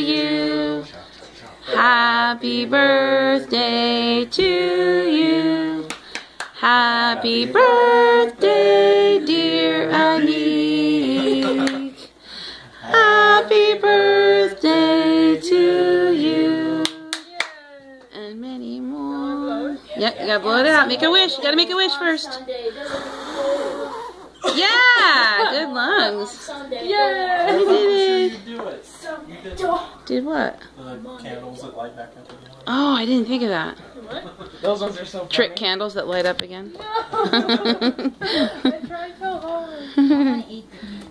you. Happy birthday to you. Happy birthday, dear Anniek. Happy birthday to you. And many more. Yep, you gotta blow it out. Make a wish. You gotta make a wish first. Yeah, good lungs. Yeah. You did it. You do it. You did Did what? the candles that light back up again. Oh, I didn't think of that. Those ones are so funny. Trick candles that light up again. I tried so hard. eat the